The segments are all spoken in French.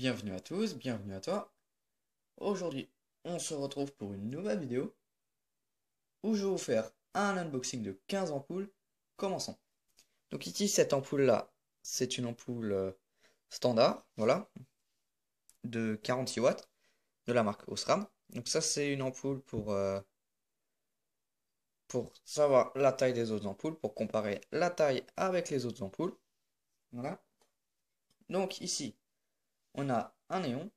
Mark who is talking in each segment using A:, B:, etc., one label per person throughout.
A: Bienvenue à tous, bienvenue à toi. Aujourd'hui, on se retrouve pour une nouvelle vidéo où je vais vous faire un unboxing de 15 ampoules. Commençons. Donc ici, cette ampoule-là, c'est une ampoule euh, standard, voilà, de 46 watts, de la marque Osram. Donc ça, c'est une ampoule pour, euh, pour savoir la taille des autres ampoules, pour comparer la taille avec les autres ampoules. Voilà. Donc ici, on a un néon,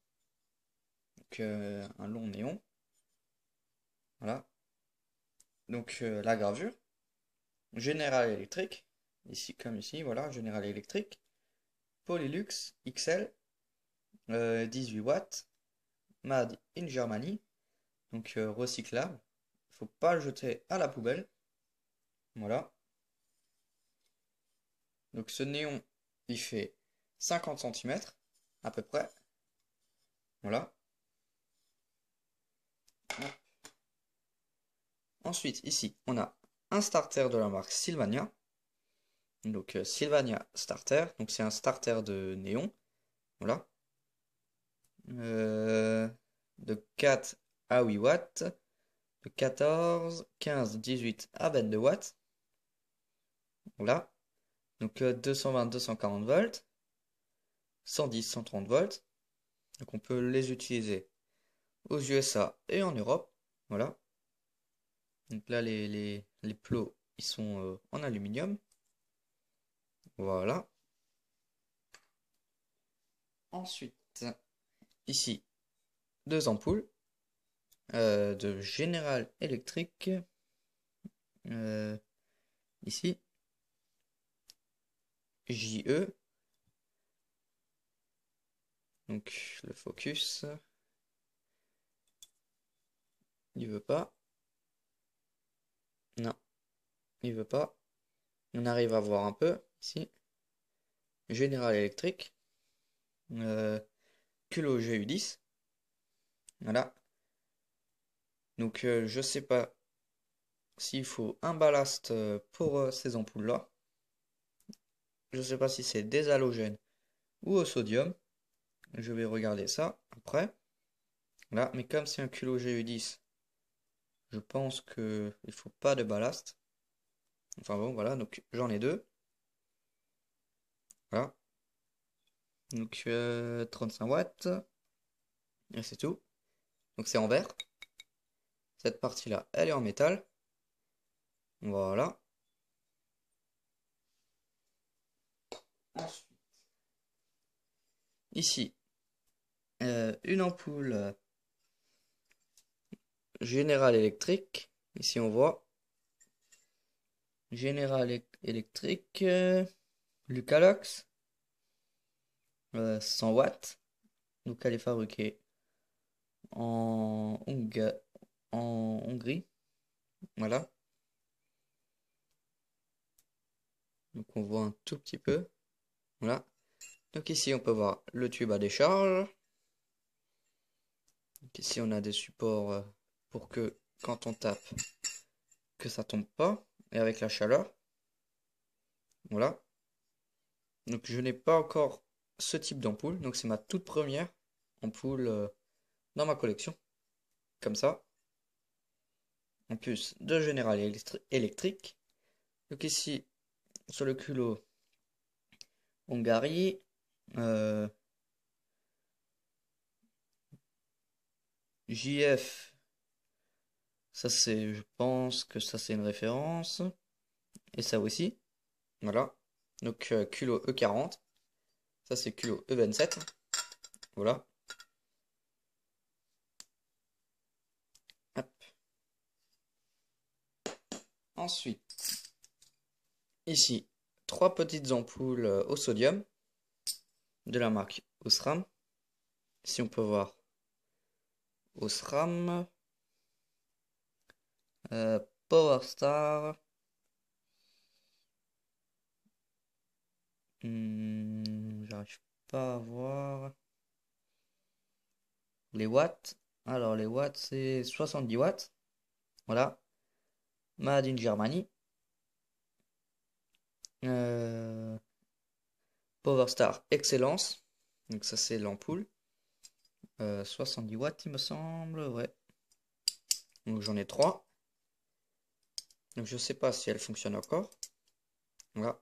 A: donc euh, un long néon. Voilà. Donc euh, la gravure. General Electric. Ici comme ici, voilà, General Electric. Polylux XL. 18 euh, watts. Made in Germany. Donc recyclable. Faut pas le jeter à la poubelle. Voilà. Donc ce néon, il fait 50 cm à peu près. Voilà. Ensuite, ici, on a un starter de la marque Sylvania. Donc euh, Sylvania Starter. Donc c'est un starter de néon. Voilà. Euh, de 4 à 8 watts. De 14, 15, 18 à 22 watts. Voilà. Donc 220, euh, 240 volts. 110, 130 volts. Donc on peut les utiliser aux USA et en Europe. Voilà. Donc là, les, les, les plots, ils sont euh, en aluminium. Voilà. Ensuite, ici, deux ampoules euh, de General Electric. Euh, ici, JE donc le focus. Il veut pas. Non. Il veut pas. On arrive à voir un peu ici. Général électrique. Euh, culot GU10. Voilà. Donc euh, je sais pas s'il faut un ballast euh, pour euh, ces ampoules là. Je sais pas si c'est des halogènes ou au sodium. Je vais regarder ça après. Là, mais comme c'est un culot GU10, je pense que il faut pas de ballast. Enfin bon, voilà, donc j'en ai deux. Voilà. Donc 35 euh, watts. Et c'est tout. Donc c'est en verre. Cette partie-là, elle est en métal. Voilà. Ensuite, ici, euh, une ampoule euh, Générale électrique. Ici on voit Général électrique euh, Lucalox 100 watts. Donc elle est fabriquée en Hongrie. Voilà. Donc on voit un tout petit peu. Voilà. Donc ici on peut voir le tube à décharge. Ici on a des supports euh, pour que quand on tape, que ça tombe pas. Et avec la chaleur. Voilà. Donc je n'ai pas encore ce type d'ampoule. Donc c'est ma toute première ampoule euh, dans ma collection. Comme ça. En plus de General électrique. Donc ici, sur le culot, Hongrie, euh, JF, ça c'est, je pense que ça c'est une référence. Et ça aussi. Voilà. Donc euh, culot E40. Ça c'est culot E27. Voilà. Ensuite, ici, trois petites ampoules euh, au sodium de la marque Osram. Si on peut voir Osram, euh, Power Star, hmm, j'arrive pas à voir les watts. Alors les watts c'est 70 watts. Voilà. Made in Germany. Euh, Power Star Excellence. Donc ça c'est l'ampoule. 70 watts il me semble, ouais. Donc j'en ai trois. Donc je sais pas si elle fonctionne encore. Voilà.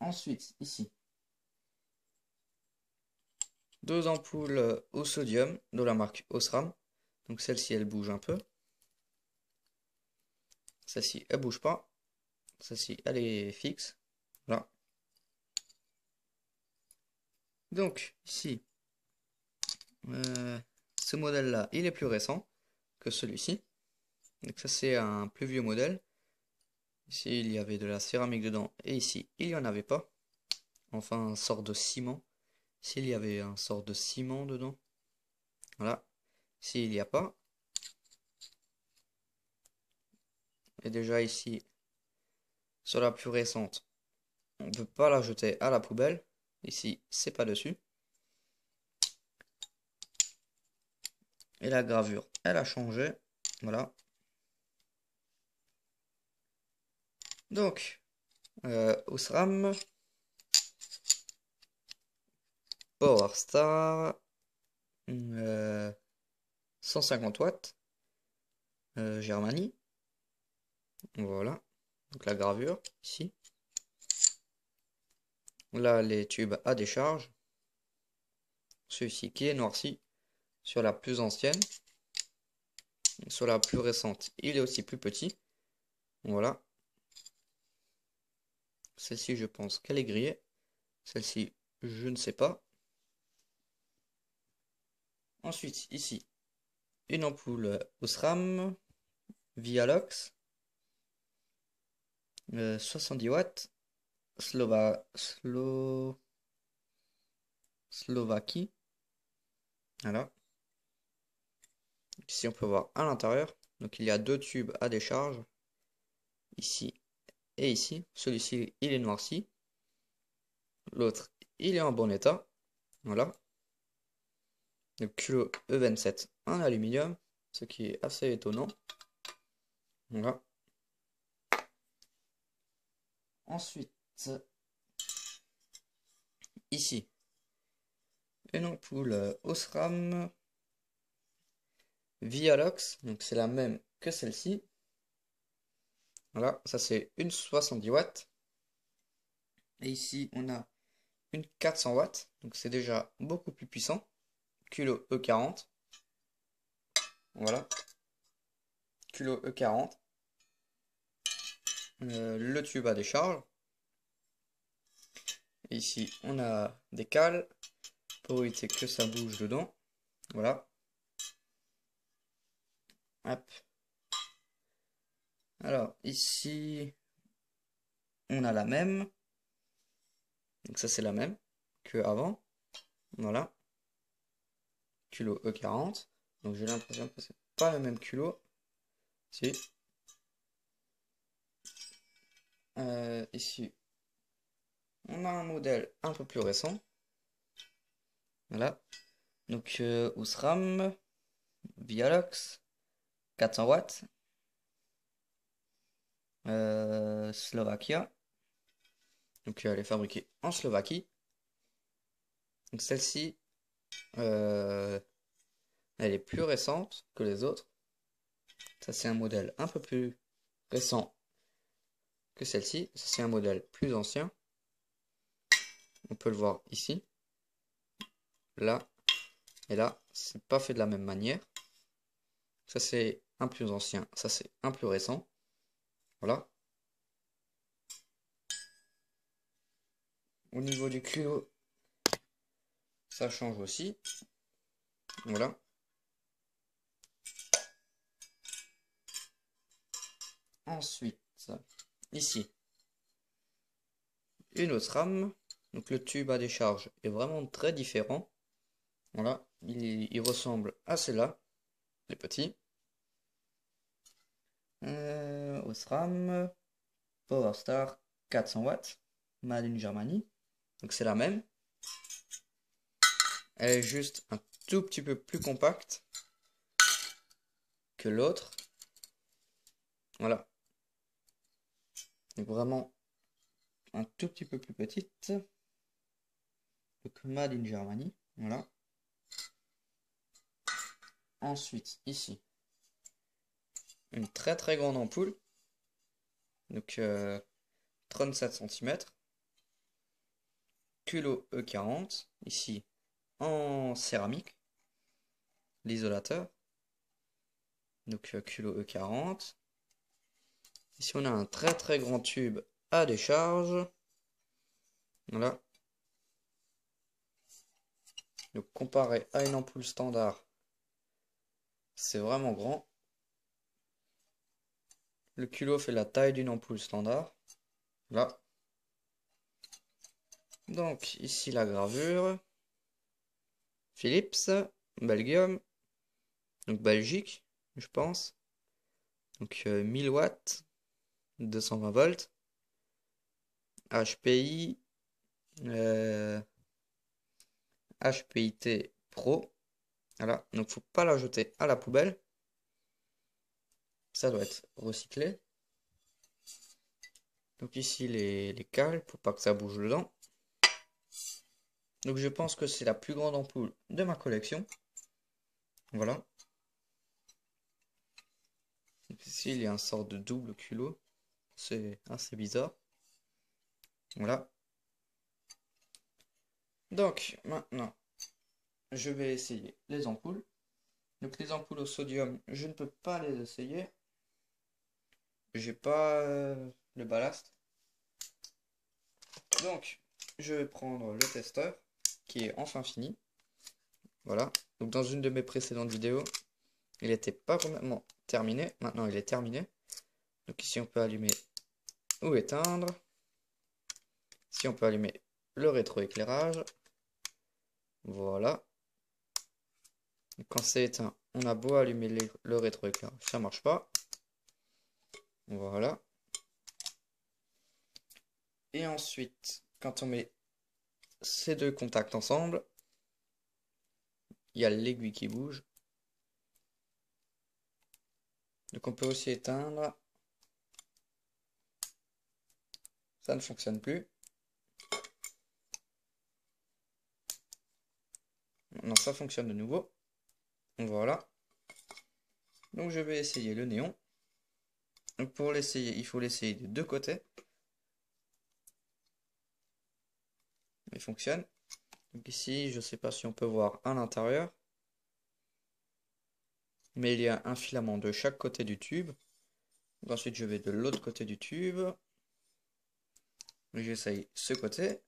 A: Ensuite, ici. Deux ampoules au sodium de la marque Osram. Donc celle-ci, elle bouge un peu. Celle-ci, elle bouge pas. Celle-ci, elle est fixe. Voilà. Donc, ici, euh, ce modèle-là, il est plus récent que celui-ci. Donc ça, c'est un plus vieux modèle. Ici, il y avait de la céramique dedans. Et ici, il n'y en avait pas. Enfin, un sort de ciment. Ici, il y avait un sort de ciment dedans. Voilà. Ici, il n'y a pas. Et déjà ici, sur la plus récente, on ne peut pas la jeter à la poubelle. Ici, c'est pas dessus. Et la gravure, elle a changé. Voilà. Donc, euh, Osram, Power Star, 150 euh, watts, euh, Germanie. Voilà. Donc la gravure ici. Là, les tubes à décharge. Celui-ci qui est noirci sur la plus ancienne. Sur la plus récente, il est aussi plus petit. Voilà. Celle-ci, je pense qu'elle est grillée. Celle-ci, je ne sais pas. Ensuite, ici, une ampoule Osram Vialox. 70 watts. Slova... Slo... Slovaquie. Voilà. Ici, on peut voir à l'intérieur. Donc, il y a deux tubes à décharge. Ici et ici. Celui-ci, il est noirci. L'autre, il est en bon état. Voilà. Le culot E27 en aluminium. Ce qui est assez étonnant. Voilà. Ensuite, ici, une ampoule Osram Vialox, donc c'est la même que celle-ci. Voilà, ça c'est une 70 watts. Et ici, on a une 400 watts, donc c'est déjà beaucoup plus puissant. Culot E40. Voilà. Culot E40. Euh, le tube à décharge. Ici, on a des cales pour éviter que ça bouge dedans. Voilà. Hop. Alors, ici, on a la même. Donc ça, c'est la même que avant. Voilà. Culot E40. Donc j'ai l'impression que c'est pas le même culot. Si. Euh, ici, on a un modèle un peu plus récent. Voilà. Donc, euh, Osram, Vialox, 400 watts. Euh, Slovakia. Donc, elle est fabriquée en Slovaquie. Donc, celle-ci, elle est plus récente que les autres. Ça, c'est un modèle un peu plus récent que celle-ci. C'est un modèle plus ancien. On peut le voir ici. Là. Et là, c'est pas fait de la même manière. Ça, c'est un plus ancien. Ça, c'est un plus récent. Voilà. Au niveau du culot, ça change aussi. Voilà. Ensuite, ici, une autre rame. Donc le tube à décharge est vraiment très différent. Voilà, il, ressemble à celle-là, les petits. Euh, Osram, PowerStar 400 watts, Made in Germany. Donc c'est la même. Elle est juste un tout petit peu plus compacte que l'autre. Voilà. Donc vraiment un tout petit peu plus petite. Donc Made in Germany, voilà. Ensuite, ici, une très très grande ampoule. Donc 37 cm. Culot E40, ici en céramique. L'isolateur. Donc euh, culot E40. Ici on a un très très grand tube à décharge. Voilà. Donc comparé à une ampoule standard, c'est vraiment grand. Le culot fait la taille d'une ampoule standard. Là. Donc ici la gravure. Philips, Belgium, donc Belgique, je pense. Donc 1000 euh, watts, 220 volts. HPI, euh, HPIT Pro. Voilà, donc faut pas la jeter à la poubelle. Ça doit être recyclé. Donc ici les, les cales pour pas que ça bouge dedans. Donc je pense que c'est la plus grande ampoule de ma collection. Voilà. ici il y a un sort de double culot. C'est assez bizarre. Voilà. Donc maintenant, je vais essayer les ampoules. Donc les ampoules au sodium, je ne peux pas les essayer. J'ai pas euh, le ballast. Donc, je vais prendre le testeur qui est enfin fini. Voilà. Donc dans une de mes précédentes vidéos, il n'était pas complètement terminé. Maintenant, il est terminé. Donc ici, on peut allumer ou éteindre. Ici, on peut allumer le rétroéclairage. Voilà. quand c'est éteint, on a beau allumer le rétroéclairage, ça marche pas. Voilà. Et ensuite, quand on met ces deux contacts ensemble, il y a l'aiguille qui bouge. Donc on peut aussi éteindre. Ça ne fonctionne plus. Maintenant ça fonctionne de nouveau. Voilà. Donc je vais essayer le néon. Pour l'essayer, il faut l'essayer de deux côtés. Il fonctionne. Donc ici, je ne sais pas si on peut voir à l'intérieur. Mais il y a un filament de chaque côté du tube. ensuite, je vais de l'autre côté du tube. J'essaye ce côté.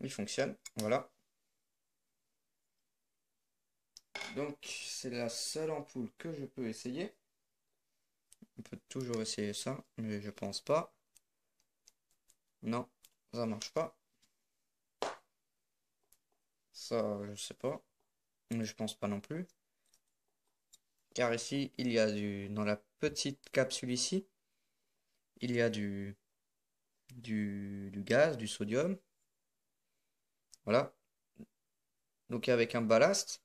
A: Il fonctionne, voilà. Donc, c'est la seule ampoule que je peux essayer. On peut toujours essayer ça, mais je pense pas. Non, ça marche pas. Ça, je sais pas. Mais je pense pas non plus. Car ici, il y a du... Dans la petite capsule ici, il y a du... Du, du gaz, du sodium. Voilà. Donc avec un ballast,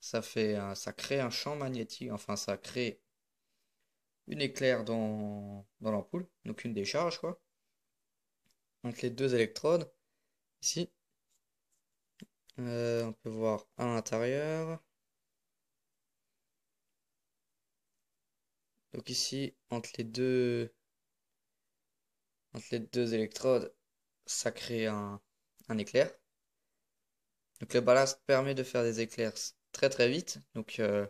A: ça fait ça crée un champ magnétique, enfin ça crée une éclair dans, l'ampoule, donc une décharge quoi. Donc les deux électrodes, ici. Euh, on peut voir à l'intérieur. Donc ici, entre les deux, entre les deux électrodes, ça crée un, éclair. Donc le ballast permet de faire des éclairs très très vite. Donc euh,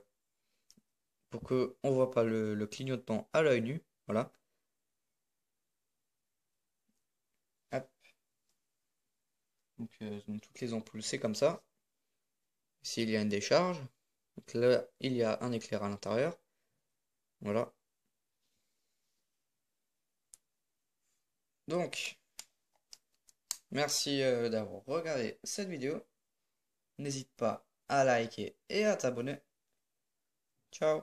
A: pour que on voit pas le, clignotement à l'œil nu. Voilà. Euh, donc, toutes les ampoules, c'est comme ça. Ici, il y a une décharge. Donc là, il y a un éclair à l'intérieur. Voilà. Donc, merci euh, d'avoir regardé cette vidéo. N'hésite pas à liker et à t'abonner. Ciao